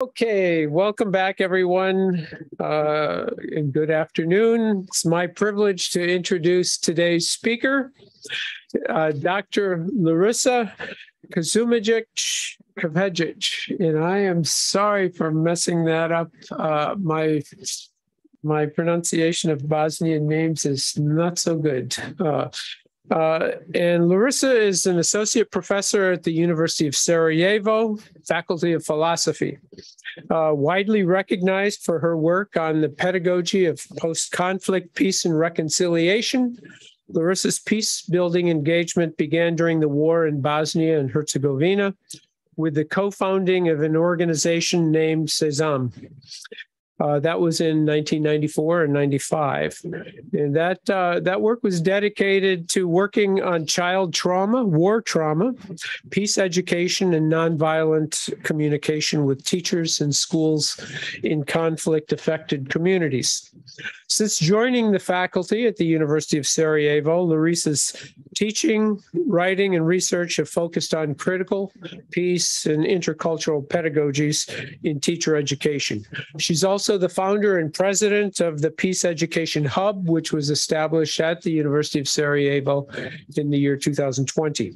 Okay, welcome back, everyone, uh, and good afternoon. It's my privilege to introduce today's speaker, uh, Dr. Larisa Kazumajic Kavejic, and I am sorry for messing that up. Uh, my my pronunciation of Bosnian names is not so good. Uh, and Larisa is an associate professor at the University of Sarajevo, Faculty of Philosophy. Uh, widely recognized for her work on the pedagogy of post conflict peace and reconciliation, Larisa's peace building engagement began during the war in Bosnia and Herzegovina with the co founding of an organization named SESAM. Uh, that was in 1994 and 95, and that uh, that work was dedicated to working on child trauma, war trauma, peace education, and nonviolent communication with teachers and schools in conflict-affected communities. Since joining the faculty at the University of Sarajevo, Larisa's teaching, writing, and research have focused on critical peace and intercultural pedagogies in teacher education. She's also the founder and president of the Peace Education Hub, which was established at the University of Sarajevo in the year 2020.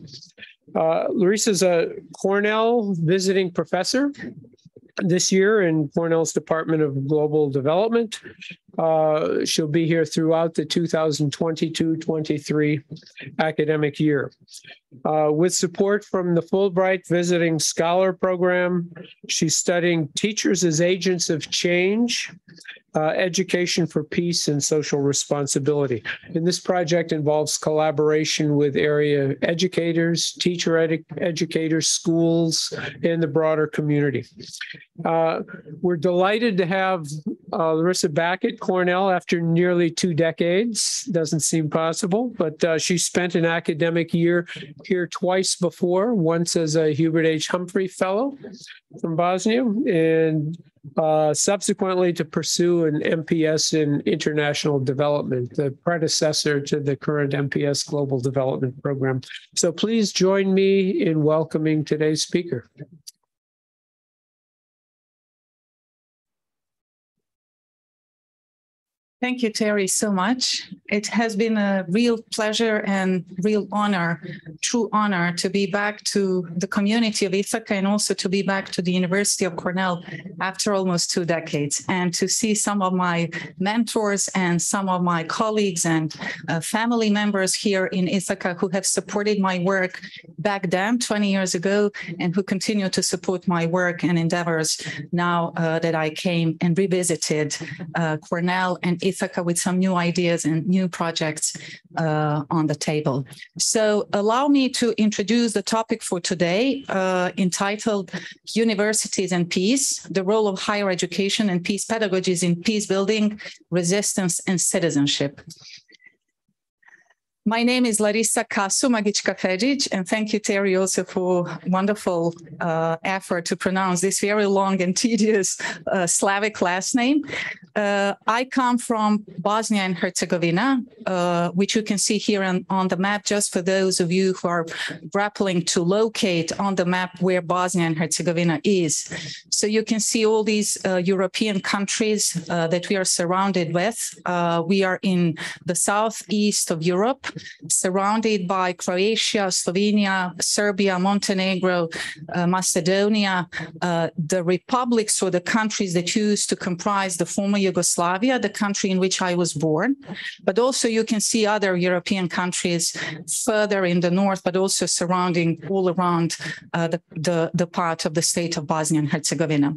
Uh, is a Cornell visiting professor this year in Cornell's Department of Global Development. Uh, she'll be here throughout the 2022-23 academic year. Uh, with support from the Fulbright Visiting Scholar Program, she's studying teachers as agents of change uh, education for peace and social responsibility. And this project involves collaboration with area educators, teacher edu- educators, schools, and the broader community. Uh, we're delighted to have uh, Larisa back at Cornell after nearly two decades. Doesn't seem possible, but uh, she spent an academic year here twice before, once as a Hubert H. Humphrey Fellow from Bosnia, and uh, subsequently to pursue an MPS in international development, the predecessor to the current MPS Global Development Program. So please join me in welcoming today's speaker. Thank you, Terry, so much. It has been a real pleasure and real honor, true honor to be back to the community of Ithaca and also to be back to the University of Cornell after almost two decades and to see some of my mentors and some of my colleagues and uh, family members here in Ithaca who have supported my work back then 20 years ago and who continue to support my work and endeavors now uh, that I came and revisited uh, Cornell and Ithaca Ithaca with some new ideas and new projects uh, on the table. So allow me to introduce the topic for today uh, entitled Universities and Peace, the role of higher education and peace pedagogies in peace building, resistance and citizenship. My name is Larisa Kasumagic and thank you, Terry, also for wonderful uh, effort to pronounce this very long and tedious uh, Slavic last name. Uh, I come from Bosnia and Herzegovina, uh, which you can see here on, on, the map, just for those of you who are grappling to locate on the map where Bosnia and Herzegovina is. So you can see all these uh, European countries uh, that we are surrounded with. we are in the southeast of Europe surrounded by Croatia, Slovenia, Serbia, Montenegro, uh, Macedonia, uh, the republics or the countries that used to comprise the former Yugoslavia, the country in which I was born. But also you can see other European countries further in the north, but also surrounding all around uh, the, the, the part of the state of Bosnia and Herzegovina.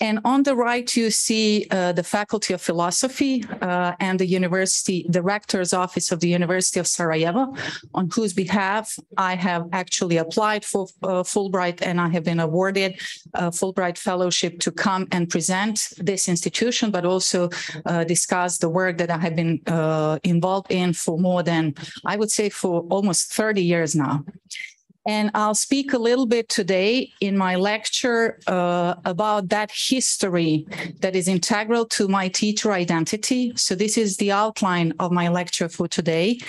And on the right, you see uh, the Faculty of Philosophy uh, and the University, the Rector's Office of the University of Sarajevo, on whose behalf I have actually applied for uh, Fulbright and I have been awarded a Fulbright Fellowship to come and present this institution, but also uh, discuss the work that I have been uh, involved in for more than, I would say, for almost 30 years now. And I'll speak a little bit today in my lecture uh, about that history that is integral to my teacher identity. So this is the outline of my lecture for today.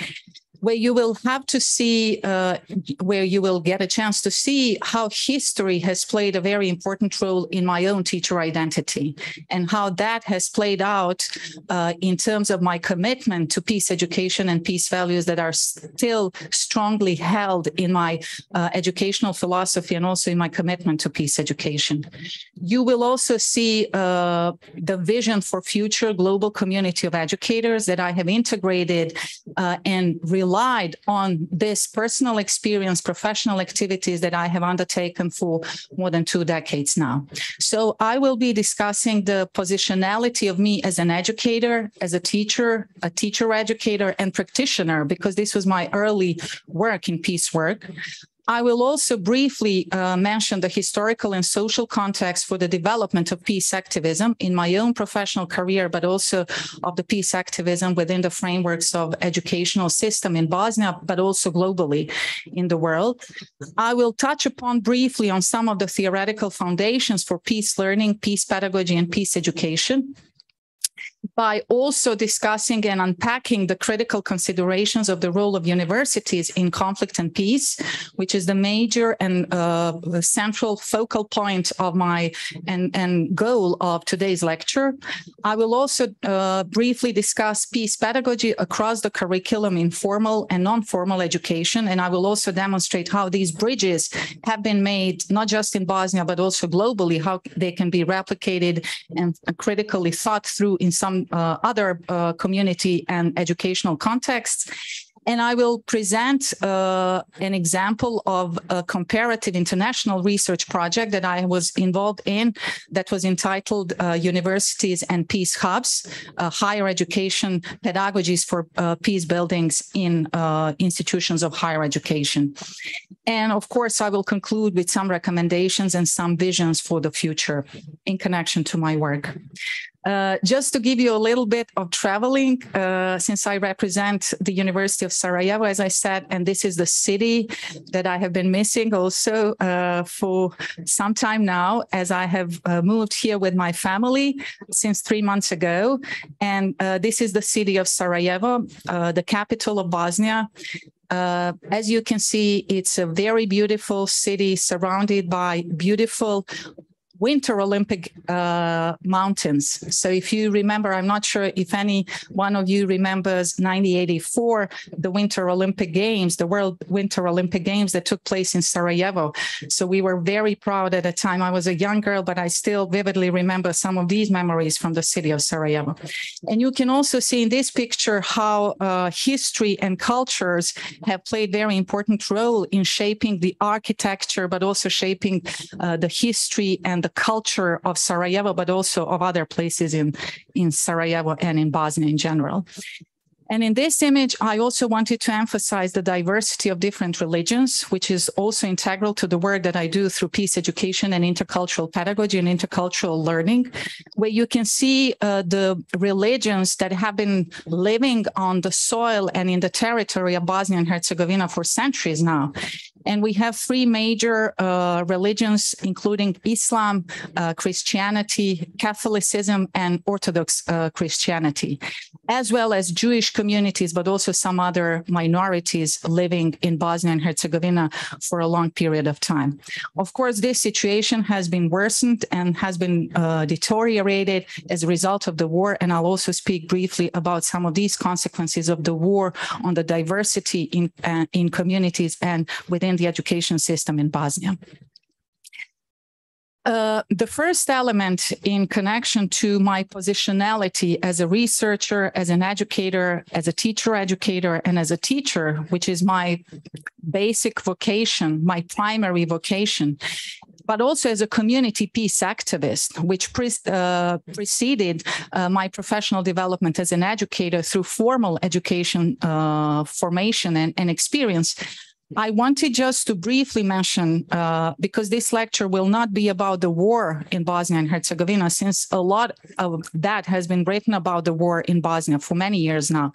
Where you will have to see, uh, where you will get a chance to see how history has played a very important role in my own teacher identity and how that has played out uh, in terms of my commitment to peace education and peace values that are still strongly held in my uh, educational philosophy and also in my commitment to peace education. You will also see uh, the vision for future global community of educators that I have integrated uh, and relied on this personal experience, professional activities that I have undertaken for more than two decades now. So I will be discussing the positionality of me as an educator, as a teacher, a teacher educator, and practitioner, because this was my early work in peace work. I will also briefly uh, mention the historical and social context for the development of peace activism in my own professional career, but also of the peace activism within the frameworks of educational system in Bosnia, but also globally in the world. I will touch upon briefly on some of the theoretical foundations for peace learning, peace pedagogy, and peace education by also discussing and unpacking the critical considerations of the role of universities in conflict and peace, which is the major and uh, central focal point of my and, and goal of today's lecture. I will also uh, briefly discuss peace pedagogy across the curriculum in formal and non-formal education, and I will also demonstrate how these bridges have been made, not just in Bosnia, but also globally, how they can be replicated and critically thought through in some other uh, community and educational contexts. And I will present uh, an example of a comparative international research project that I was involved in that was entitled uh, Universities and Peace Hubs, uh, Higher Education Pedagogies for uh, Peace Buildings in Institutions of Higher Education. And of course, I will conclude with some recommendations and some visions for the future in connection to my work. Uh, just to give you a little bit of traveling, uh, since I represent the University of Sarajevo, as I said, and this is the city that I have been missing also uh, for some time now, as I have uh, moved here with my family since three months ago. And uh, this is the city of Sarajevo, the capital of Bosnia. Uh, as you can see, it's a very beautiful city surrounded by beautiful Winter Olympic uh, mountains. So if you remember, I'm not sure if any one of you remembers 1984, the Winter Olympic Games, the World Winter Olympic Games that took place in Sarajevo. So we were very proud at the time. I was a young girl, but I still vividly remember some of these memories from the city of Sarajevo. And you can also see in this picture how uh, history and cultures have played very important role in shaping the architecture, but also shaping uh, the history and the the culture of Sarajevo, but also of other places in, in Sarajevo and in Bosnia in general. And in this image, I also wanted to emphasize the diversity of different religions, which is also integral to the work that I do through peace education and intercultural pedagogy and intercultural learning, where you can see uh, the religions that have been living on the soil and in the territory of Bosnia and Herzegovina for centuries now. And we have three major uh, religions, including Islam, uh, Christianity, Catholicism, and Orthodox uh, Christianity, as well as Jewish communities, but also some other minorities living in Bosnia and Herzegovina for a long period of time. Of course, this situation has been worsened and has been uh, deteriorated as a result of the war. And I'll also speak briefly about some of these consequences of the war on the diversity in, uh, in communities and within in the education system in Bosnia. Uh, the first element in connection to my positionality as a researcher, as an educator, as a teacher educator, and as a teacher, which is my basic vocation, my primary vocation, but also as a community peace activist, which pre uh, preceded uh, my professional development as an educator through formal education uh, formation and, and experience. I wanted just to briefly mention, uh, because this lecture will not be about the war in Bosnia and Herzegovina, since a lot of that has been written about the war in Bosnia for many years now.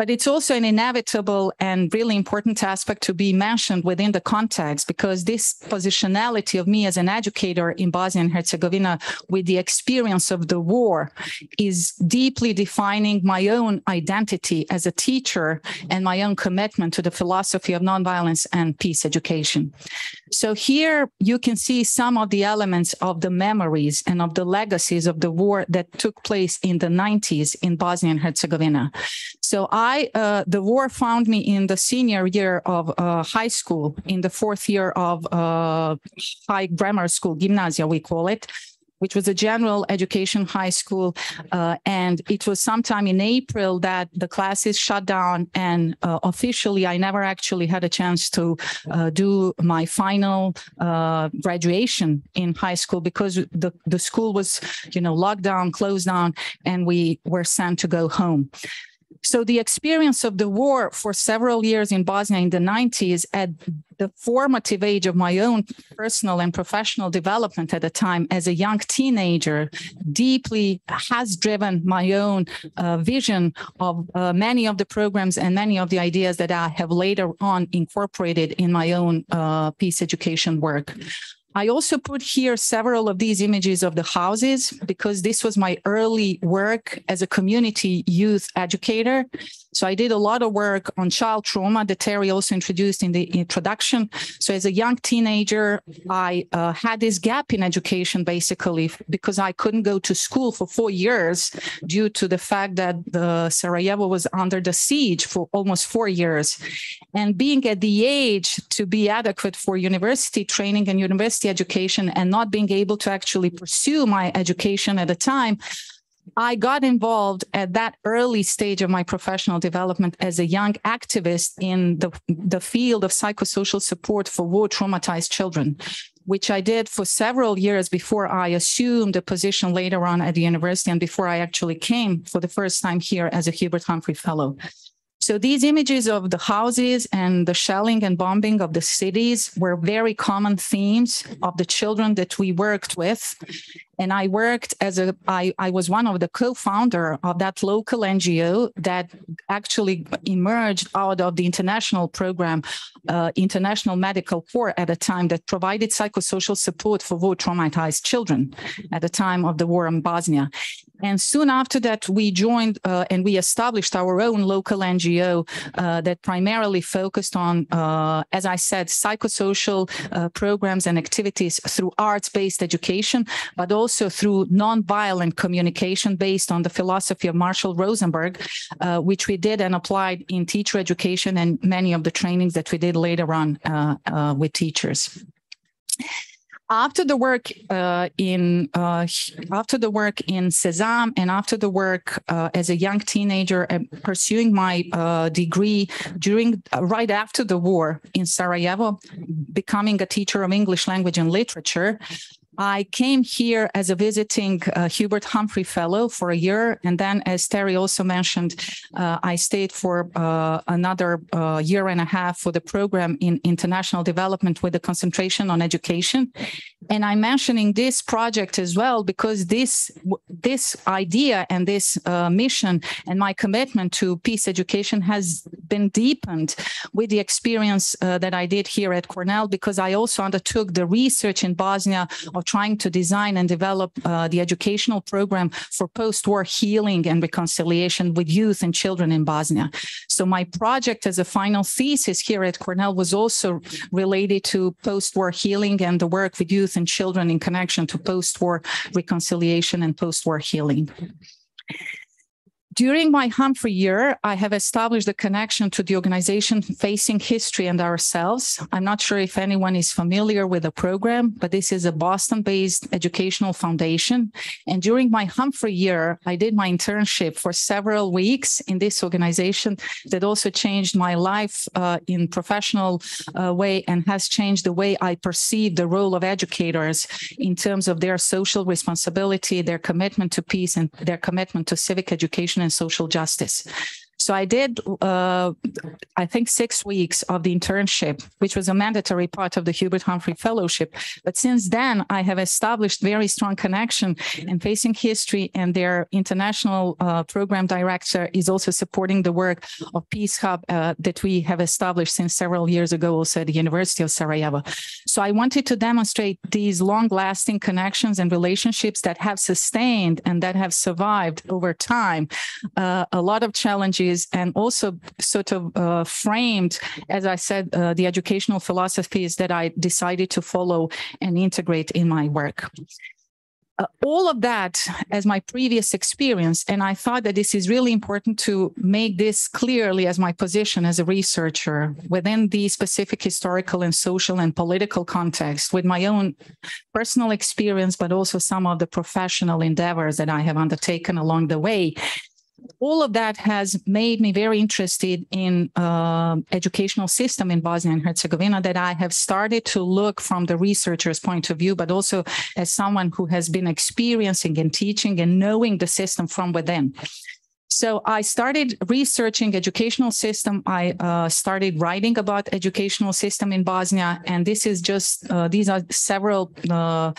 But it's also an inevitable and really important aspect to be mentioned within the context because this positionality of me as an educator in Bosnia and Herzegovina with the experience of the war is deeply defining my own identity as a teacher and my own commitment to the philosophy of nonviolence and peace education. So here you can see some of the elements of the memories and of the legacies of the war that took place in the 90s in Bosnia and Herzegovina. So I, uh, the war found me in the senior year of uh, high school, in the fourth year of uh, high grammar school, gymnasia we call it which was a general education high school. Uh, and it was sometime in April that the classes shut down. And uh, officially, I never actually had a chance to uh, do my final graduation in high school because the, the school was, you know, locked down, closed down, and we were sent to go home. So the experience of the war for several years in Bosnia in the 90s at the formative age of my own personal and professional development at the time as a young teenager deeply has driven my own uh, vision of uh, many of the programs and many of the ideas that I have later on incorporated in my own uh, peace education work. I also put here several of these images of the houses because this was my early work as a community youth educator. So I did a lot of work on child trauma that Terry also introduced in the introduction. So as a young teenager, I uh, had this gap in education basically because I couldn't go to school for four years due to the fact that the Sarajevo was under the siege for almost four years. And being at the age to be adequate for university training and university education and not being able to actually pursue my education at the time, I got involved at that early stage of my professional development as a young activist in the, the field of psychosocial support for war traumatized children, which I did for several years before I assumed a position later on at the university and before I actually came for the first time here as a Hubert Humphrey Fellow. So these images of the houses and the shelling and bombing of the cities were very common themes of the children that we worked with. And I worked as a, I, I was one of the co-founder of that local NGO that actually emerged out of the international program, uh, International Medical Corps at a time that provided psychosocial support for war traumatized children at the time of the war in Bosnia. And soon after that, we joined uh, and we established our own local NGO uh, that primarily focused on, uh, as I said, psychosocial uh, programs and activities through arts-based education, but also through nonviolent communication based on the philosophy of Marshall Rosenberg, uh, which we did and applied in teacher education and many of the trainings that we did later on uh, with teachers after the work uh, in uh, after the work in Sesam and after the work uh, as a young teenager and pursuing my uh, degree during uh, right after the war in Sarajevo, becoming a teacher of English language and literature, I came here as a visiting uh, Hubert Humphrey Fellow for a year. And then, as Terry also mentioned, uh, I stayed for uh, another uh, year and a half for the program in international development with a concentration on education. And I'm mentioning this project as well because this, this idea and this uh, mission and my commitment to peace education has been deepened with the experience uh, that I did here at Cornell because I also undertook the research in Bosnia trying to design and develop uh, the educational program for post-war healing and reconciliation with youth and children in Bosnia. So my project as a final thesis here at Cornell was also related to post-war healing and the work with youth and children in connection to post-war reconciliation and post-war healing. During my Humphrey year, I have established a connection to the organization Facing History and Ourselves. I'm not sure if anyone is familiar with the program, but this is a Boston based educational foundation. And during my Humphrey year, I did my internship for several weeks in this organization that also changed my life uh, in professional uh, way and has changed the way I perceive the role of educators in terms of their social responsibility, their commitment to peace and their commitment to civic education and social justice. So I did, uh, I think, six weeks of the internship, which was a mandatory part of the Hubert Humphrey Fellowship. But since then, I have established very strong connection in facing history, and their international uh, program director is also supporting the work of Peace Hub uh, that we have established since several years ago, also at the University of Sarajevo. So I wanted to demonstrate these long-lasting connections and relationships that have sustained and that have survived over time uh, a lot of challenges and also sort of uh, framed, as I said, uh, the educational philosophies that I decided to follow and integrate in my work. Uh, all of that as my previous experience. And I thought that this is really important to make this clearly as my position as a researcher within the specific historical and social and political context with my own personal experience, but also some of the professional endeavors that I have undertaken along the way all of that has made me very interested in uh, educational system in Bosnia and Herzegovina that I have started to look from the researcher's point of view, but also as someone who has been experiencing and teaching and knowing the system from within. So I started researching educational system. I uh, started writing about educational system in Bosnia, and this is just uh, these are several uh,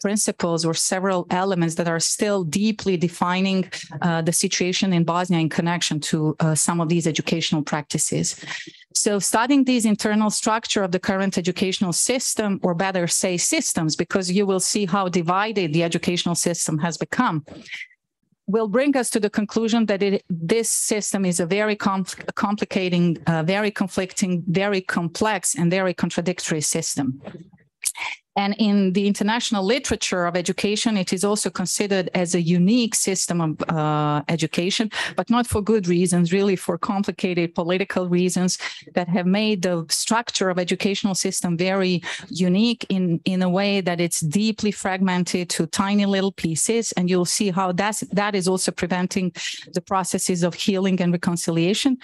principles or several elements that are still deeply defining uh, the situation in Bosnia in connection to uh, some of these educational practices. So studying this internal structure of the current educational system, or better say systems, because you will see how divided the educational system has become will bring us to the conclusion that it, this system is a very complicating, uh, very conflicting, very complex, and very contradictory system. And in the international literature of education, it is also considered as a unique system of uh, education, but not for good reasons, really for complicated political reasons that have made the structure of educational system very unique in, in a way that it's deeply fragmented to tiny little pieces. And you'll see how that's, that is also preventing the processes of healing and reconciliation.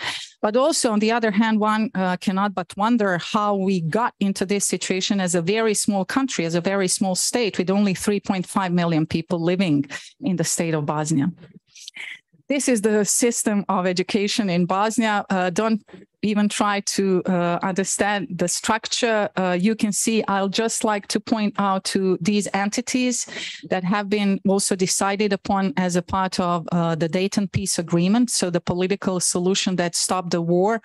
But also, on the other hand, one uh, cannot but wonder how we got into this situation as a very small country, as a very small state with only 3.5 million people living in the state of Bosnia. This is the system of education in Bosnia. Uh, don't even try to uh, understand the structure, uh, you can see I'll just like to point out to these entities that have been also decided upon as a part of uh, the Dayton Peace Agreement. So the political solution that stopped the war,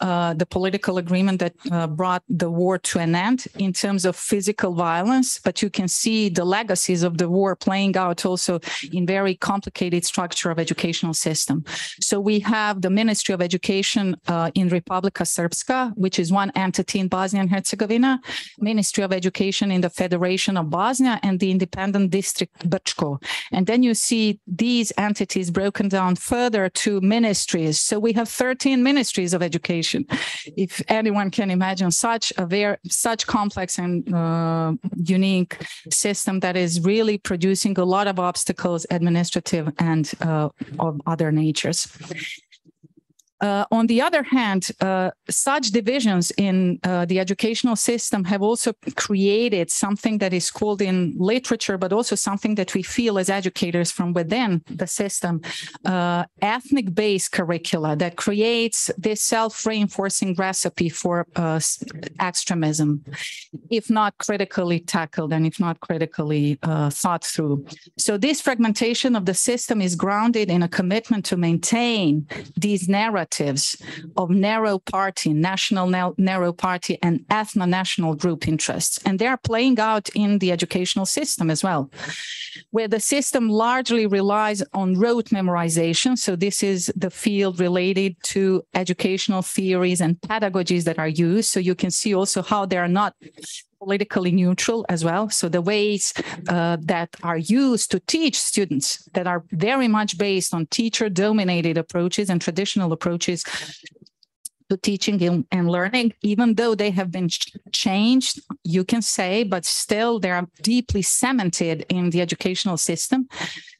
uh, the political agreement that uh, brought the war to an end in terms of physical violence. But you can see the legacies of the war playing out also in very complicated structure of educational system. So we have the Ministry of Education uh, in Republika Srpska, which is one entity in Bosnia and Herzegovina, Ministry of Education in the Federation of Bosnia, and the Independent District Brčko. And then you see these entities broken down further to ministries. So we have 13 ministries of education. If anyone can imagine such a very such complex and uh, unique system that is really producing a lot of obstacles, administrative and uh, of other natures. Uh, on the other hand, uh, such divisions in uh, the educational system have also created something that is called in literature, but also something that we feel as educators from within the system, uh, ethnic-based curricula that creates this self-reinforcing recipe for uh, extremism, if not critically tackled and if not critically uh, thought through. So this fragmentation of the system is grounded in a commitment to maintain these narratives narratives of narrow party, national narrow party, and ethno national group interests. And they are playing out in the educational system as well, where the system largely relies on rote memorization. So, this is the field related to educational theories and pedagogies that are used. So, you can see also how they are not politically neutral as well. So the ways uh, that are used to teach students that are very much based on teacher dominated approaches and traditional approaches to teaching and learning, even though they have been changed, you can say, but still they are deeply cemented in the educational system.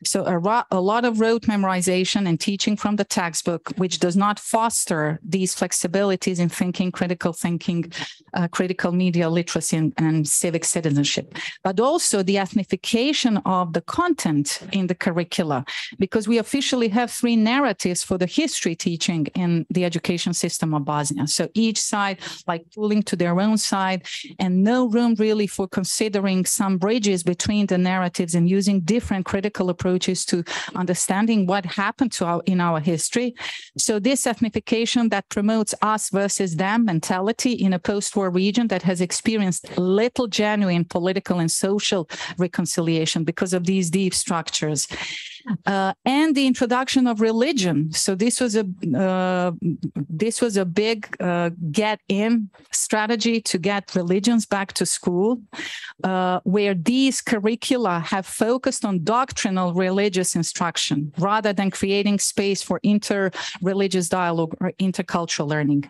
So a, ro- a lot of rote memorization and teaching from the textbook, which does not foster these flexibilities in thinking, critical thinking, uh, critical media literacy, and, and civic citizenship, but also the ethnification of the content in the curricula, because we officially have three narratives for the history teaching in the education system of Bosnia. So each side like pulling to their own side and no room really for considering some bridges between the narratives and using different critical approaches to understanding what happened to our in our history. So this ethnification that promotes us versus them mentality in a post-war region that has experienced little genuine political and social reconciliation because of these deep structures uh, and the introduction of religion. So this was a uh, this was a big uh, get in strategy to get religions back to school, uh, where these curricula have focused on doctrinal religious instruction rather than creating space for inter-religious dialogue or intercultural learning.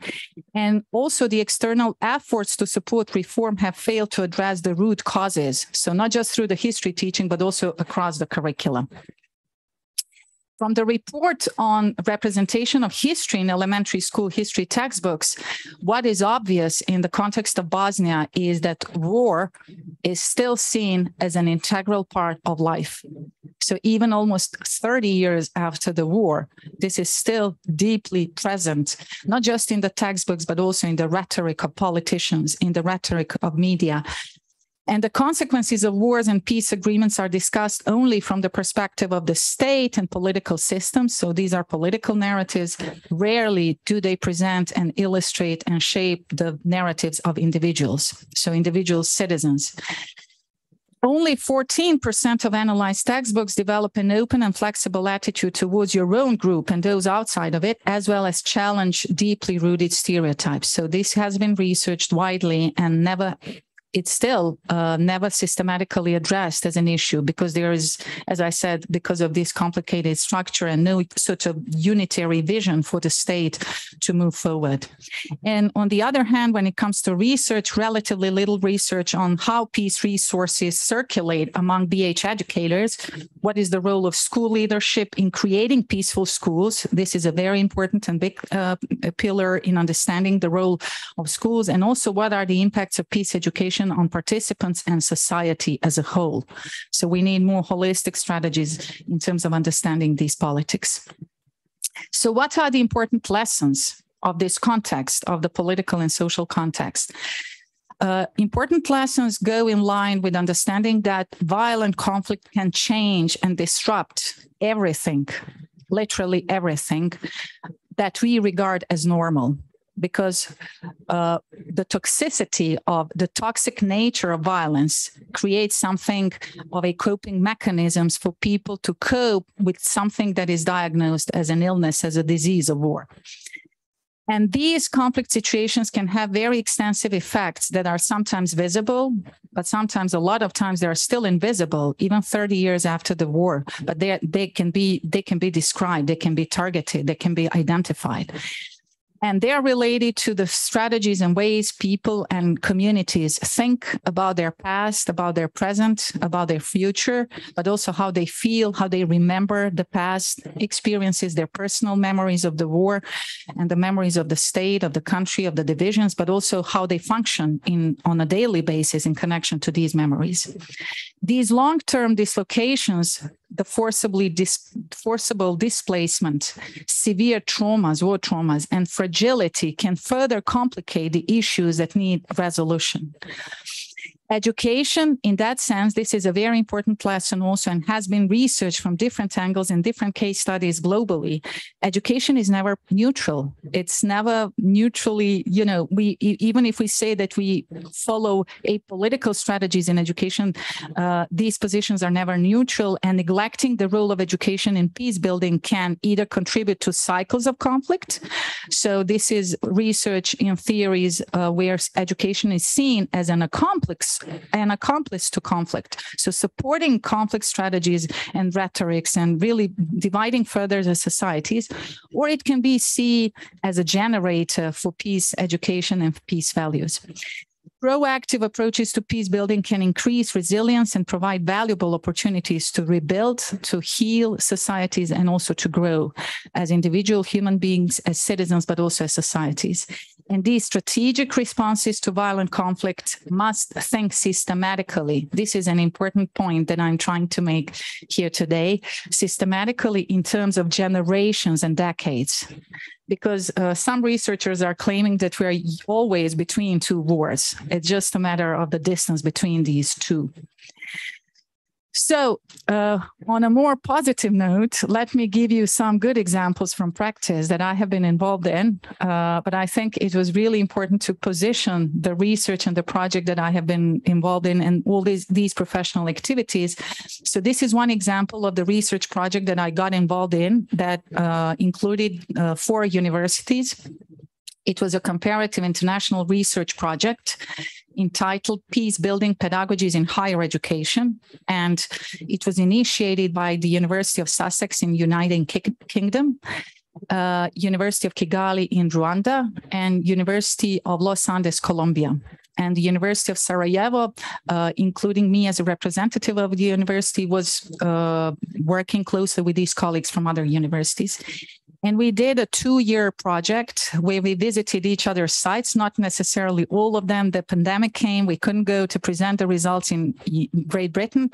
And also the external efforts to support reform have failed to address the root causes. So not just through the history teaching, but also across the curriculum. From the report on representation of history in elementary school history textbooks, what is obvious in the context of Bosnia is that war is still seen as an integral part of life. So even almost 30 years after the war, this is still deeply present, not just in the textbooks, but also in the rhetoric of politicians, in the rhetoric of media, and the consequences of wars and peace agreements are discussed only from the perspective of the state and political systems. So these are political narratives. Rarely do they present and illustrate and shape the narratives of individuals, so individual citizens. Only 14% of analyzed textbooks develop an open and flexible attitude towards your own group and those outside of it, as well as challenge deeply rooted stereotypes. So this has been researched widely and never it's still uh, never systematically addressed as an issue because there is, as I said, because of this complicated structure and no sort of unitary vision for the state to move forward. And on the other hand, when it comes to research, relatively little research on how peace resources circulate among BH educators. What is the role of school leadership in creating peaceful schools? This is a very important and big uh, pillar in understanding the role of schools. And also, what are the impacts of peace education? On participants and society as a whole. So we need more holistic strategies in terms of understanding these politics. So what are the important lessons of this context, of the political and social context? Uh, important lessons go in line with understanding that violent conflict can change and disrupt everything, literally everything that we regard as normal because uh, the toxicity of the toxic nature of violence creates something of a coping mechanisms for people to cope with something that is diagnosed as an illness, as a disease of war. And these conflict situations can have very extensive effects that are sometimes visible, but sometimes a lot of times they are still invisible, even 30 years after the war. But they, they can be they can be described, they can be targeted, they can be identified and they are related to the strategies and ways people and communities think about their past, about their present, about their future, but also how they feel, how they remember the past experiences, their personal memories of the war and the memories of the state, of the country, of the divisions, but also how they function in on a daily basis in connection to these memories. These long-term dislocations the forcibly dis- forcible displacement, severe traumas, war traumas, and fragility can further complicate the issues that need resolution. Education, in that sense, this is a very important lesson also and has been researched from different angles and different case studies globally. Education is never neutral. It's never neutrally, you know, we even if we say that we follow a political strategies in education, uh, these positions are never neutral and neglecting the role of education in peace building can either contribute to cycles of conflict. So this is research in theories uh, where education is seen as an accomplice an accomplice to conflict. So supporting conflict strategies and rhetorics and really dividing further the societies, or it can be seen as a generator for peace education and peace values. Proactive approaches to peace building can increase resilience and provide valuable opportunities to rebuild, to heal societies, and also to grow as individual human beings, as citizens, but also as societies. And these strategic responses to violent conflict must think systematically. This is an important point that I'm trying to make here today, systematically in terms of generations and decades because uh, some researchers are claiming that we're always between two wars. It's just a matter of the distance between these two. So, uh, on a more positive note, let me give you some good examples from practice that I have been involved in. Uh, but I think it was really important to position the research and the project that I have been involved in and all these, these professional activities. So, this is one example of the research project that I got involved in that uh, included uh, four universities. It was a comparative international research project entitled Peace Building Pedagogies in Higher Education. And it was initiated by the University of Sussex in United Kingdom. Uh, University of Kigali in Rwanda and University of Los Andes, Colombia and the University of Sarajevo, uh, including me as a representative of the university, was uh, working closely with these colleagues from other universities. And we did a two year project where we visited each other's sites, not necessarily all of them. The pandemic came, we couldn't go to present the results in Great Britain,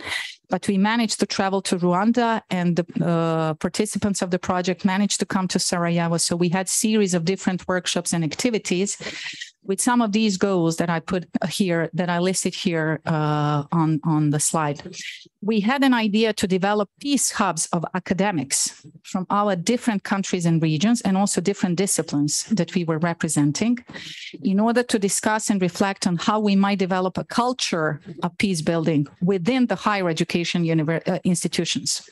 but we managed to travel to Rwanda and the uh, participants of the project managed to come to Sarajevo. So we had series of different workshops and activities with some of these goals that I put here, that I listed here uh, on, on the slide, we had an idea to develop peace hubs of academics from our different countries and regions, and also different disciplines that we were representing, in order to discuss and reflect on how we might develop a culture of peace building within the higher education uh, institutions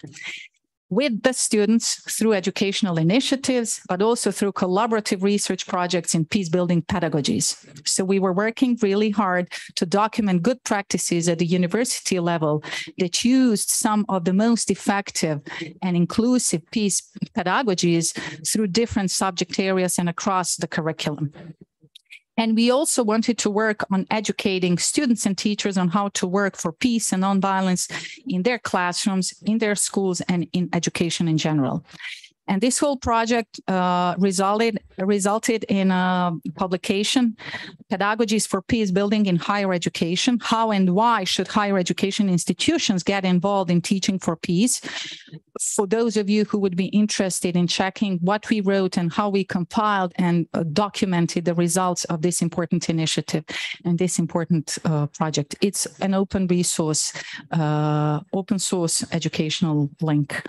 with the students through educational initiatives, but also through collaborative research projects in peace building pedagogies. So we were working really hard to document good practices at the university level that used some of the most effective and inclusive peace pedagogies through different subject areas and across the curriculum. And we also wanted to work on educating students and teachers on how to work for peace and nonviolence in their classrooms, in their schools, and in education in general. And this whole project uh, resulted resulted in a publication, Pedagogies for Peace Building in Higher Education. How and why should higher education institutions get involved in teaching for peace? For those of you who would be interested in checking what we wrote and how we compiled and uh, documented the results of this important initiative and this important uh, project, it's an open resource, uh, open source educational link.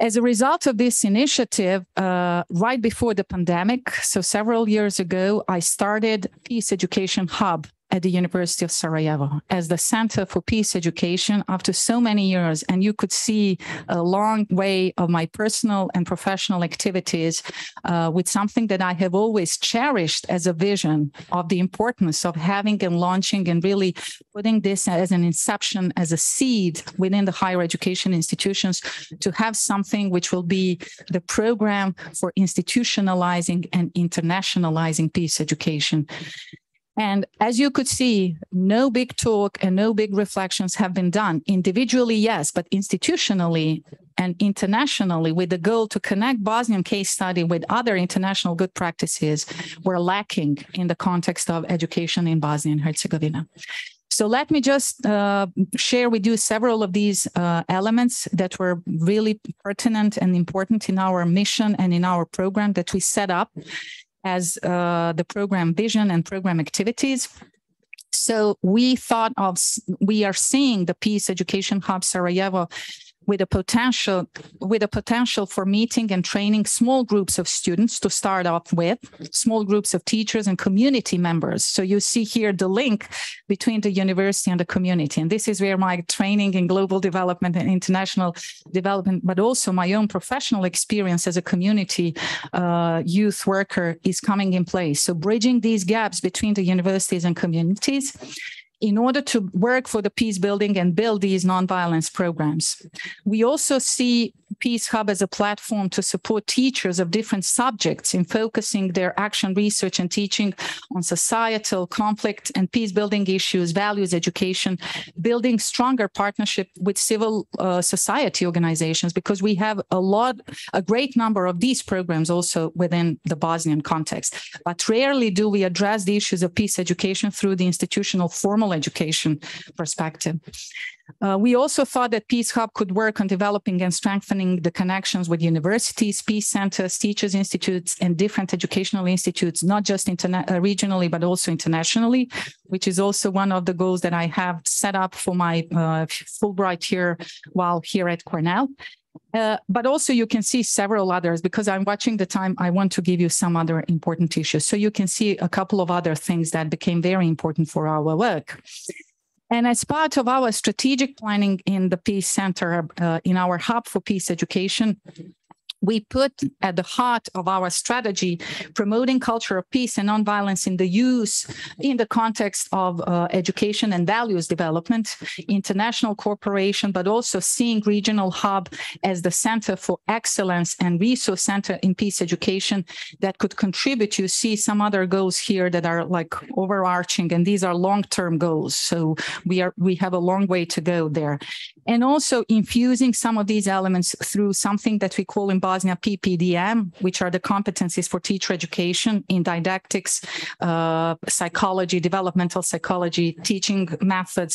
As a result of this initiative, uh, right before the pandemic, so several years ago, I started Peace Education Hub at the University of Sarajevo as the Center for Peace Education after so many years. And you could see a long way of my personal and professional activities uh, with something that I have always cherished as a vision of the importance of having and launching and really putting this as an inception, as a seed within the higher education institutions to have something which will be the program for institutionalizing and internationalizing peace education. And as you could see, no big talk and no big reflections have been done. Individually, yes, but institutionally and internationally, with the goal to connect Bosnian case study with other international good practices, were lacking in the context of education in Bosnia and Herzegovina. So let me just uh, share with you several of these uh, elements that were really pertinent and important in our mission and in our program that we set up as uh, the program vision and program activities. So we thought of, we are seeing the Peace Education Hub Sarajevo with a potential with a potential for meeting and training small groups of students to start off with small groups of teachers and community members. So you see here the link between the university and the community. And this is where my training in global development and international development but also my own professional experience as a community uh, youth worker is coming in place. So bridging these gaps between the universities and communities in order to work for the peace building and build these nonviolence programs. We also see Peace Hub as a platform to support teachers of different subjects in focusing their action research and teaching on societal conflict and peace building issues, values education, building stronger partnership with civil uh, society organizations, because we have a lot, a great number of these programs also within the Bosnian context. But rarely do we address the issues of peace education through the institutional formal education perspective. Uh, we also thought that Peace Hub could work on developing and strengthening the connections with universities, peace centers, teachers institutes, and different educational institutes, not just uh, regionally, but also internationally, which is also one of the goals that I have set up for my uh, Fulbright year while here at Cornell. Uh, but also you can see several others because I'm watching the time. I want to give you some other important issues. So you can see a couple of other things that became very important for our work. And as part of our strategic planning in the Peace Center, uh, in our hub for peace education, we put at the heart of our strategy promoting culture of peace and nonviolence in the use in the context of uh, education and values development international cooperation but also seeing regional hub as the center for excellence and resource center in peace education that could contribute. You see some other goals here that are like overarching and these are long-term goals. So we are we have a long way to go there. And also infusing some of these elements through something that we call in Bosnia PPDM, which are the competencies for teacher education in didactics, uh, psychology, developmental psychology, teaching methods,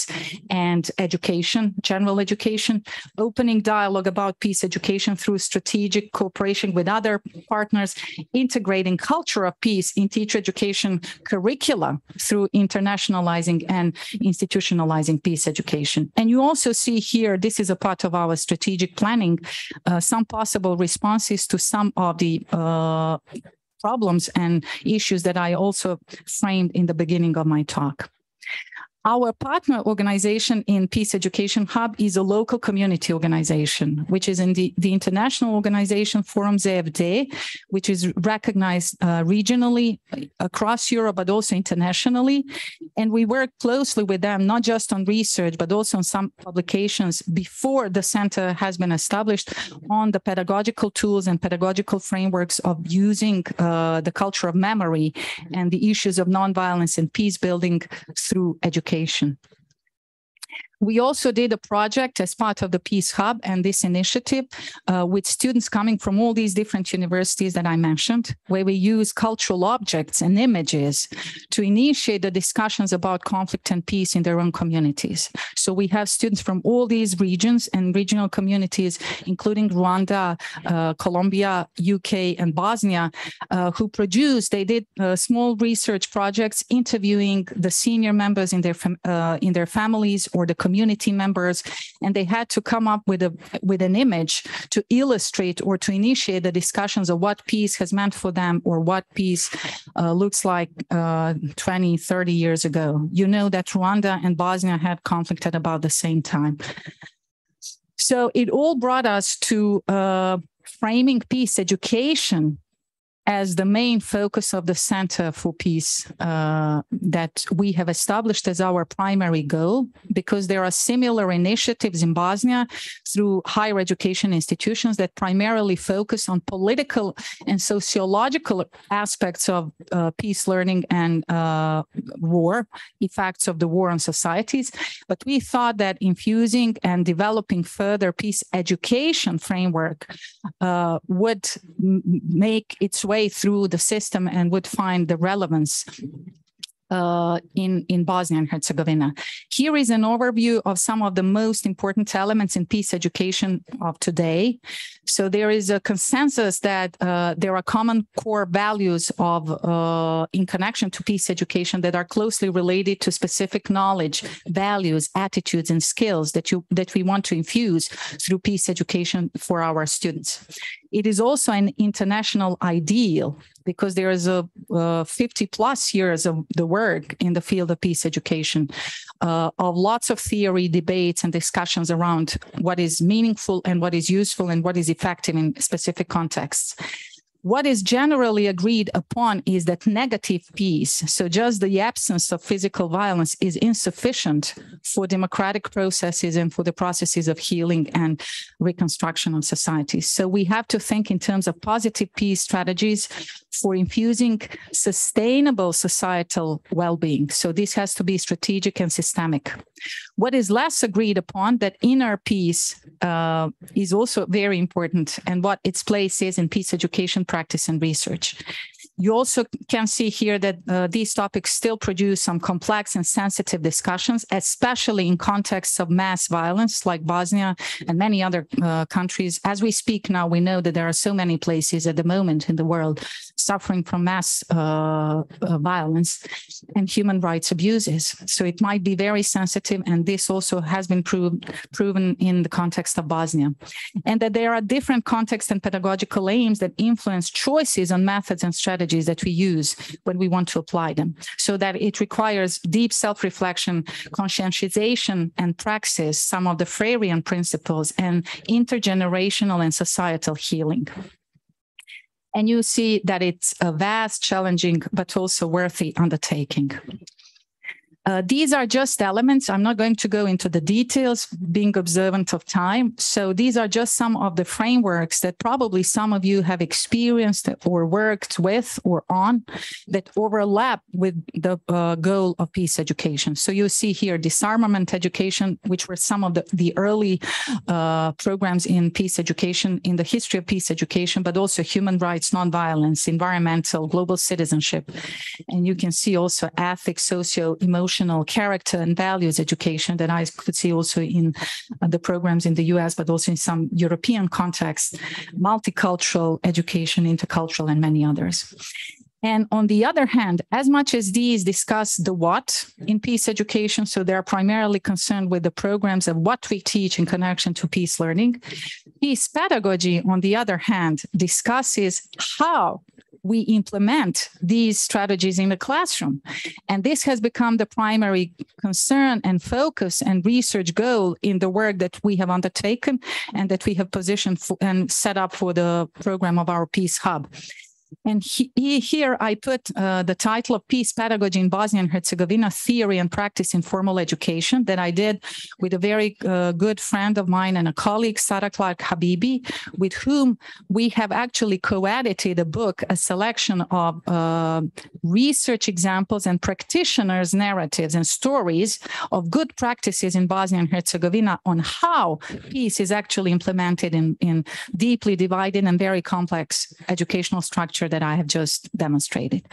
and education, general education, opening dialogue about peace education through strategic cooperation with other partners, integrating culture of peace in teacher education curricula through internationalizing and institutionalizing peace education. And you also see here, this is a part of our strategic planning, uh, some possible responses to some of the uh, problems and issues that I also framed in the beginning of my talk. Our partner organization in Peace Education Hub is a local community organization, which is in the, the international organization Forum ZFD, which is recognized uh, regionally across Europe, but also internationally. And we work closely with them, not just on research, but also on some publications before the center has been established on the pedagogical tools and pedagogical frameworks of using uh, the culture of memory and the issues of nonviolence and peace building through education education. We also did a project as part of the Peace Hub and this initiative uh, with students coming from all these different universities that I mentioned, where we use cultural objects and images to initiate the discussions about conflict and peace in their own communities. So we have students from all these regions and regional communities, including Rwanda, uh, Colombia, UK, and Bosnia, uh, who produced, they did uh, small research projects interviewing the senior members in their, uh, in their families or the community members, and they had to come up with a with an image to illustrate or to initiate the discussions of what peace has meant for them or what peace uh, looks like uh, 20, 30 years ago. You know that Rwanda and Bosnia had conflict at about the same time. So it all brought us to uh, framing peace education as the main focus of the Center for Peace uh, that we have established as our primary goal, because there are similar initiatives in Bosnia through higher education institutions that primarily focus on political and sociological aspects of uh, peace learning and uh, war, effects of the war on societies. But we thought that infusing and developing further peace education framework uh, would make its way way through the system and would find the relevance uh, in, in Bosnia and Herzegovina. Here is an overview of some of the most important elements in peace education of today. So there is a consensus that uh, there are common core values of uh, in connection to peace education that are closely related to specific knowledge, values, attitudes, and skills that you that we want to infuse through peace education for our students. It is also an international ideal because there is a uh, 50 plus years of the work in the field of peace education, uh, of lots of theory, debates, and discussions around what is meaningful and what is useful and what is effective in specific contexts. What is generally agreed upon is that negative peace, so just the absence of physical violence, is insufficient for democratic processes and for the processes of healing and reconstruction of societies. So we have to think in terms of positive peace strategies for infusing sustainable societal well-being. So this has to be strategic and systemic. What is less agreed upon that inner peace uh, is also very important and what its place is in peace education practice and research. You also can see here that uh, these topics still produce some complex and sensitive discussions, especially in contexts of mass violence like Bosnia and many other uh, countries. As we speak now, we know that there are so many places at the moment in the world suffering from mass uh, uh violence and human rights abuses. So it might be very sensitive, and this also has been proved, proven in the context of Bosnia. And that there are different contexts and pedagogical aims that influence choices on methods and strategies that we use when we want to apply them. So that it requires deep self-reflection, conscientization, and praxis, some of the Freirean principles, and intergenerational and societal healing. And you see that it's a vast, challenging, but also worthy undertaking. Uh, these are just elements. I'm not going to go into the details, being observant of time. So these are just some of the frameworks that probably some of you have experienced or worked with or on that overlap with the uh, goal of peace education. So you see here disarmament education, which were some of the, the early uh, programs in peace education, in the history of peace education, but also human rights, nonviolence, environmental, global citizenship. And you can see also ethics, socio, character and values education that I could see also in uh, the programs in the US, but also in some European contexts, multicultural education, intercultural, and many others. And on the other hand, as much as these discuss the what in peace education, so they're primarily concerned with the programs of what we teach in connection to peace learning, peace pedagogy, on the other hand, discusses how we implement these strategies in the classroom. And this has become the primary concern and focus and research goal in the work that we have undertaken and that we have positioned for, and set up for the program of our Peace Hub. And he, here I put uh, the title of Peace Pedagogy in Bosnia and Herzegovina Theory and Practice in Formal Education that I did with a very uh, good friend of mine and a colleague, Sarah Clarke Habibi, with whom we have actually co edited a book, a selection of uh, research examples and practitioners' narratives and stories of good practices in Bosnia and Herzegovina on how peace is actually implemented in, in deeply divided and very complex educational structures that I have just demonstrated.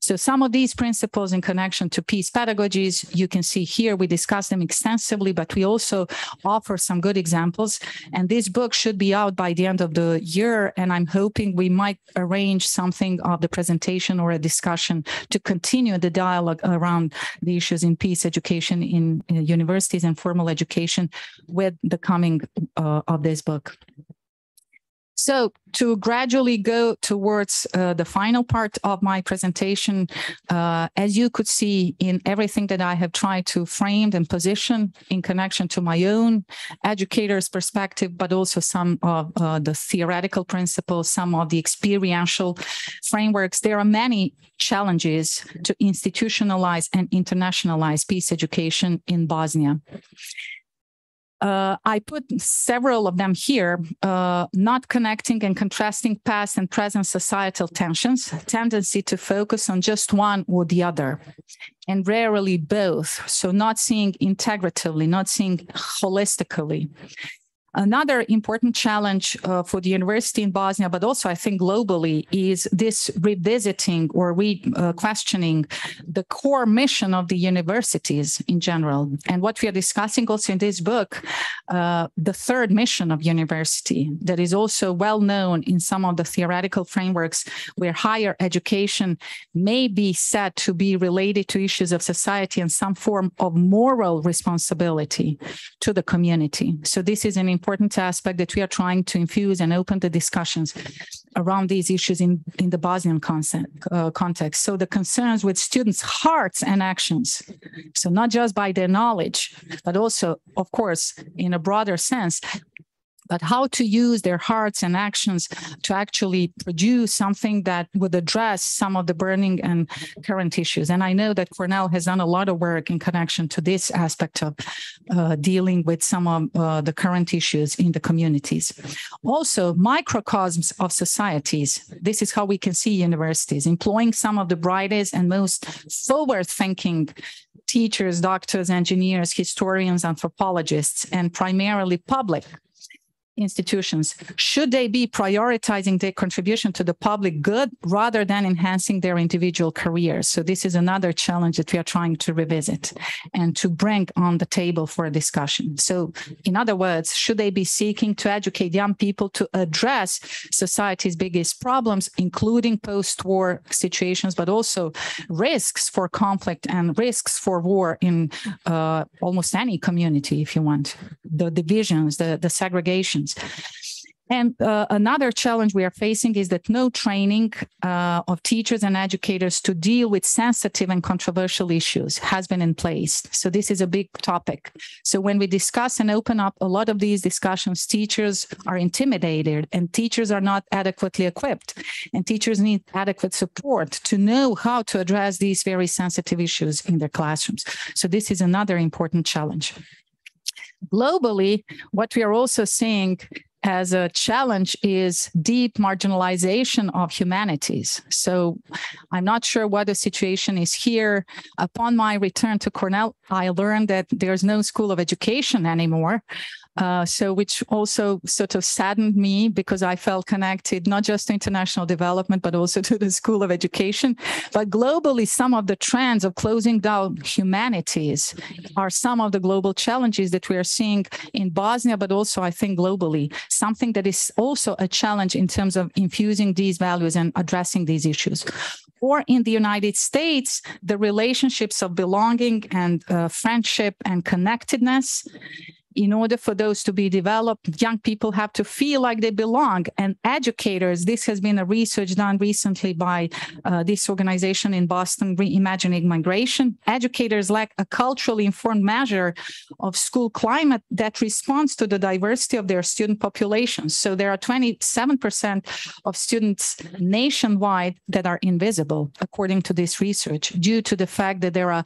So some of these principles in connection to peace pedagogies, you can see here, we discuss them extensively, but we also offer some good examples. And this book should be out by the end of the year. And I'm hoping we might arrange something of the presentation or a discussion to continue the dialogue around the issues in peace education in, in universities and formal education with the coming uh, of this book. So to gradually go towards uh, the final part of my presentation, uh, as you could see in everything that I have tried to frame and position in connection to my own educator's perspective, but also some of uh, the theoretical principles, some of the experiential frameworks, there are many challenges to institutionalize and internationalize peace education in Bosnia. Uh, I put several of them here, uh, not connecting and contrasting past and present societal tensions, tendency to focus on just one or the other, and rarely both. So, not seeing integratively, not seeing holistically. Another important challenge uh, for the university in Bosnia, but also I think globally, is this revisiting or re uh, questioning the core mission of the universities in general. And what we are discussing also in this book, uh, the third mission of university, that is also well known in some of the theoretical frameworks where higher education may be said to be related to issues of society and some form of moral responsibility to the community. So this is an important aspect that we are trying to infuse and open the discussions around these issues in, in the Bosnian uh, context. So the concerns with students' hearts and actions. So not just by their knowledge, but also, of course, in a broader sense, but how to use their hearts and actions to actually produce something that would address some of the burning and current issues. And I know that Cornell has done a lot of work in connection to this aspect of uh, dealing with some of uh, the current issues in the communities. Also, microcosms of societies. This is how we can see universities employing some of the brightest and most forward thinking teachers, doctors, engineers, historians, anthropologists, and primarily public institutions, should they be prioritizing their contribution to the public good rather than enhancing their individual careers? So this is another challenge that we are trying to revisit and to bring on the table for a discussion. So in other words, should they be seeking to educate young people to address society's biggest problems, including post-war situations, but also risks for conflict and risks for war in uh, almost any community, if you want, the divisions, the, the And uh, another challenge we are facing is that no training uh, of teachers and educators to deal with sensitive and controversial issues has been in place. So this is a big topic. So when we discuss and open up a lot of these discussions, teachers are intimidated and teachers are not adequately equipped. And teachers need adequate support to know how to address these very sensitive issues in their classrooms. So this is another important challenge. Globally, what we are also seeing as a challenge is deep marginalization of humanities. So I'm not sure what the situation is here. Upon my return to Cornell, I learned that there's no school of education anymore. Uh, so which also sort of saddened me because I felt connected not just to international development, but also to the School of Education. But globally, some of the trends of closing down humanities are some of the global challenges that we are seeing in Bosnia, but also I think globally, something that is also a challenge in terms of infusing these values and addressing these issues or in the United States, the relationships of belonging and uh, friendship and connectedness in order for those to be developed, young people have to feel like they belong. And educators, this has been a research done recently by uh, this organization in Boston, Reimagining Migration. Educators lack a culturally informed measure of school climate that responds to the diversity of their student populations. So there are 27% of students nationwide that are invisible, according to this research, due to the fact that there are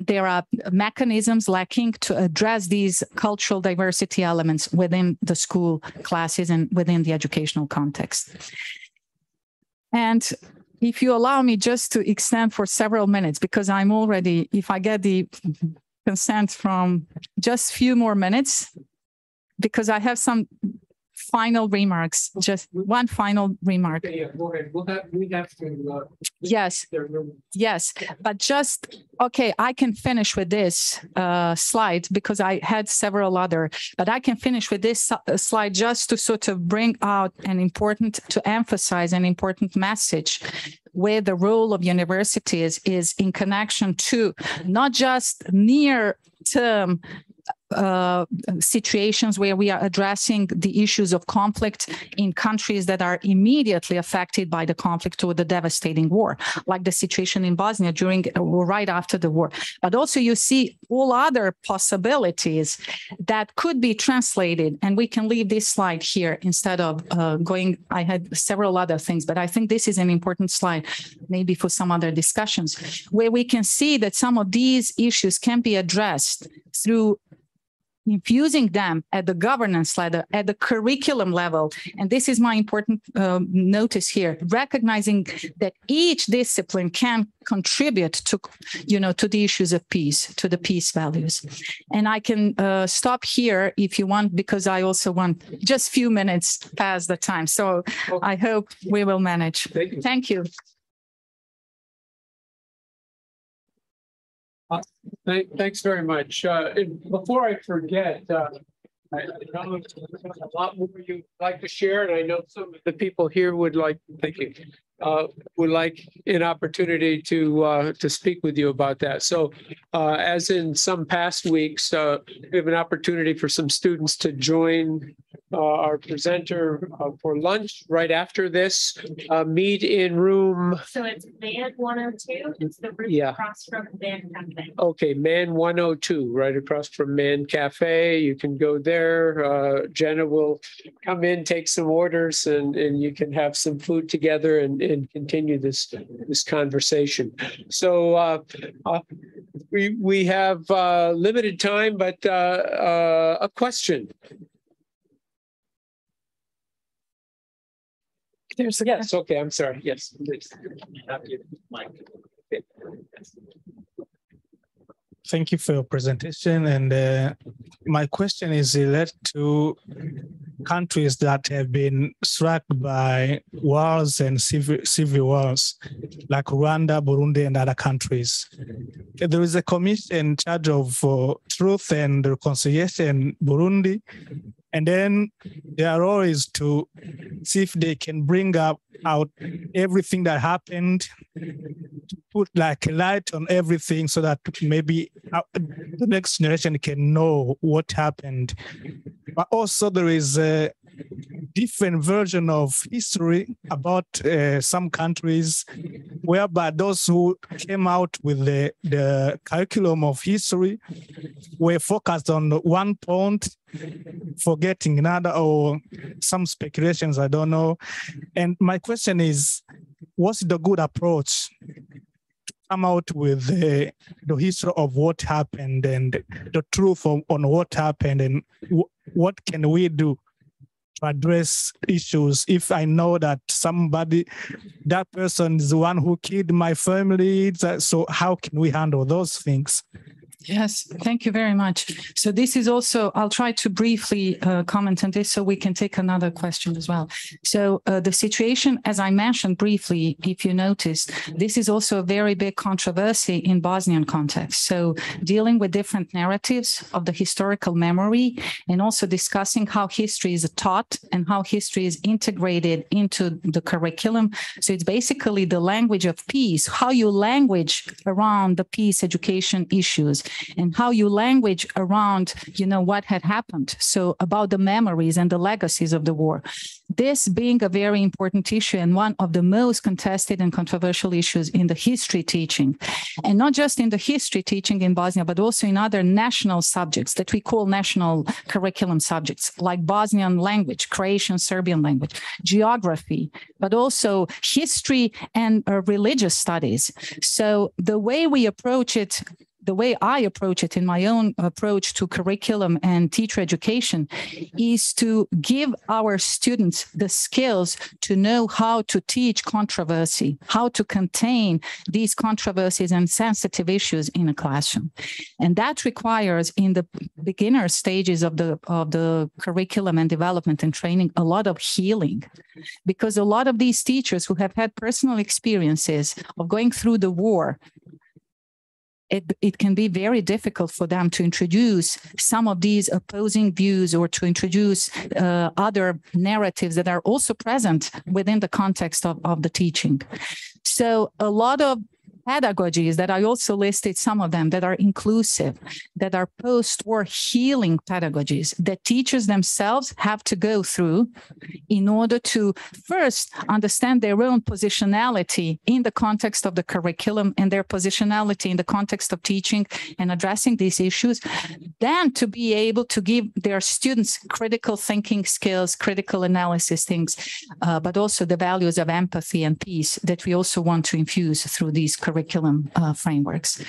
there are mechanisms lacking to address these cultural diversity elements within the school classes and within the educational context. And if you allow me just to extend for several minutes, because I'm already, if I get the consent from just few more minutes, because I have some final remarks, just one final remark. Yeah, go ahead. We'll have, we have to. uh, Yes, yes, but just, okay, I can finish with this uh, slide because I had several other, but I can finish with this uh, slide just to sort of bring out an important, to emphasize an important message where the role of universities is in connection to not just near term uh, situations where we are addressing the issues of conflict in countries that are immediately affected by the conflict or the devastating war, like the situation in Bosnia during or right after the war. But also, you see all other possibilities that could be translated. And we can leave this slide here instead of uh, going. I had several other things, but I think this is an important slide, maybe for some other discussions, where we can see that some of these issues can be addressed through infusing them at the governance level, at the curriculum level. And this is my important uh, notice here, recognizing that each discipline can contribute to, you know, to the issues of peace, to the peace values. And I can uh, stop here if you want, because I also want just few minutes past the time. So I hope we will manage. Thank you. Thank you. Thank, thanks very much. Uh, before I forget, uh, I, I know a lot more you'd like to share, and I know some of the people here would like, thank you, uh, would like an opportunity to, uh, to speak with you about that. So, uh, as in some past weeks, uh, we have an opportunity for some students to join uh, our presenter uh, for lunch right after this. Uh, Meet in room, So it's Mann one oh two, it's the room Yeah. across from Mann Cafe. okay, Mann 102, right across from Mann Cafe. You can go there. Uh, Jenna will come in, take some orders and, and you can have some food together and, and continue this, this conversation. So uh, uh, we, we have uh, limited time, but uh, uh, a question. There's a Yes, okay, I'm sorry. Yes. Thank you for your presentation. And uh, my question is related to countries that have been struck by wars and civil, civil wars, like Rwanda, Burundi, and other countries. There is a commission in charge of uh, truth and reconciliation in Burundi. And then their role is to see if they can bring up out everything that happened to put like a light on everything so that maybe uh, the next generation can know what happened. But also there is a different version of history about uh, some countries whereby those who came out with the, the curriculum of history were focused on one point forgetting another or some speculations i don't know. And my question is what's the good approach come out with the, the history of what happened and the truth on what happened and w- what can we do to address issues. If i know that somebody that person is the one who killed my family so how can we handle those things Yes, thank you very much. So this is also, I'll try to briefly uh, comment on this so we can take another question as well. So uh, the situation, as I mentioned briefly, if you notice, this is also a very big controversy in Bosnian context. So dealing with different narratives of the historical memory and also discussing how history is taught and how history is integrated into the curriculum. So it's basically the language of peace, how you language around the peace education issues and how you language around, you know, what had happened. So about the memories and the legacies of the war. This being a very important issue and one of the most contested and controversial issues in the history teaching. And not just in the history teaching in Bosnia, but also in other national subjects that we call national curriculum subjects, like Bosnian language, Croatian, Serbian language, geography, but also history and uh, religious studies. So the way we approach it the way I approach it in my own approach to curriculum and teacher education is to give our students the skills to know how to teach controversy, how to contain these controversies and sensitive issues in a classroom. And that requires in the beginner stages of the of the curriculum and development and training a lot of healing because a lot of these teachers who have had personal experiences of going through the war it, it can be very difficult for them to introduce some of these opposing views or to introduce uh, other narratives that are also present within the context of, of the teaching. So a lot of pedagogies that I also listed some of them that are inclusive, that are post-war healing pedagogies that teachers themselves have to go through in order to first understand their own positionality in the context of the curriculum and their positionality in the context of teaching and addressing these issues, then to be able to give their students critical thinking skills, critical analysis things, uh, but also the values of empathy and peace that we also want to infuse through these curriculum uh, frameworks.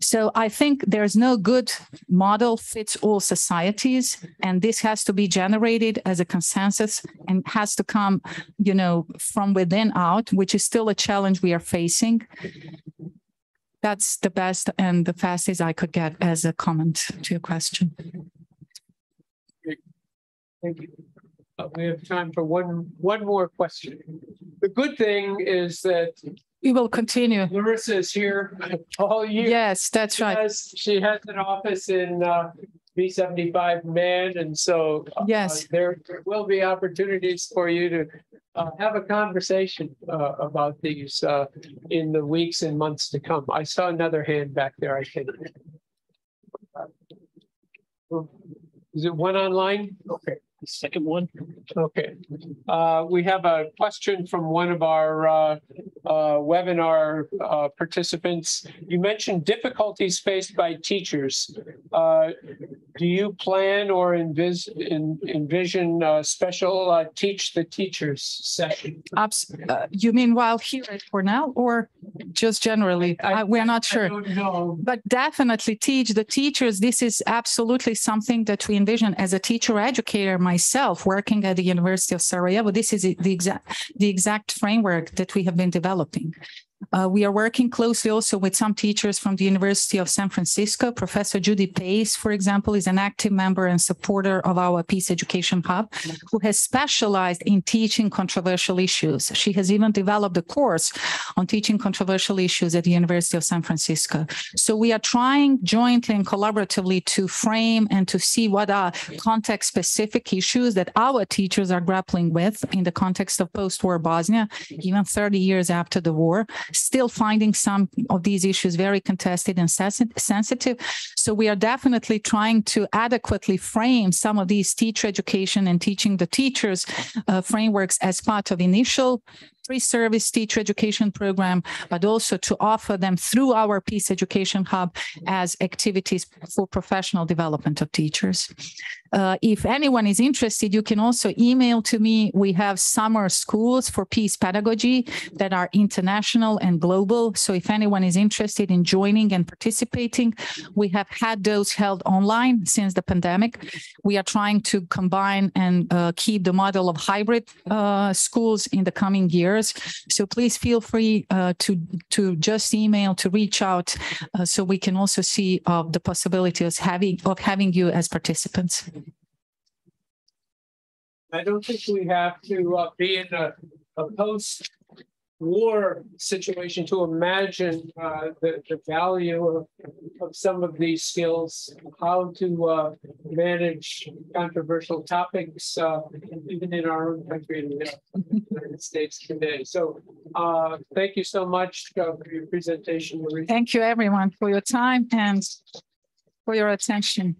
So I think there's no good model fits all societies, and this has to be generated as a consensus and has to come, you know, from within out, which is still a challenge we are facing. That's the best and the fastest I could get as a comment to your question. Thank you. Uh, we have time for one, one more question. The good thing is that We will continue. Larisa is here all year. Yes, that's She right. has, she has an office in uh, B seventy-five Mann, and so. uh, Yes. There there will be opportunities for you to uh, have a conversation uh, about these uh, in the weeks and months to come. I saw another hand back there, I think. Is it one online? Okay. Second one. Okay. Uh, we have a question from one of our, uh, uh, webinar, uh, participants. You mentioned difficulties faced by teachers. Uh, do you plan or envis- en- envision a special, uh, teach the teachers session? Abs- uh, you mean while here at Cornell or just generally? I- I- We're not sure. But definitely teach the teachers. This is absolutely something that we envision as a teacher educator myself working at the University of Sarajevo. This is the exact, the exact framework that we have been developing. Uh, we are working closely also with some teachers from the University of San Francisco. Professor Judy Pace, for example, is an active member and supporter of our Peace Education Hub, who has specialized in teaching controversial issues. She has even developed a course on teaching controversial issues at the University of San Francisco. So we are trying jointly and collaboratively to frame and to see what are context specific issues that our teachers are grappling with in the context of post-war Bosnia, even 30 years after the war, still finding some of these issues very contested and sensitive. So we are definitely trying to adequately frame some of these teacher education and teaching the teachers uh, frameworks as part of initial pre-service teacher education program, but also to offer them through our Peace Education Hub as activities for professional development of teachers. Uh, if anyone is interested, you can also email to me. We have summer schools for peace pedagogy that are international and global. So if anyone is interested in joining and participating, we have had those held online since the pandemic. We are trying to combine and uh, keep the model of hybrid uh, schools in the coming years. So please feel free uh, to to just email to reach out, uh, so we can also see of the possibility of having of having you as participants. I don't think we have to uh, be in a, a post-war situation to imagine uh, the, the value of, of some of these skills, how to uh, manage controversial topics, uh, even in our own country the United States today. So uh, thank you so much uh, for your presentation, Marie. Thank you, everyone, for your time and for your attention.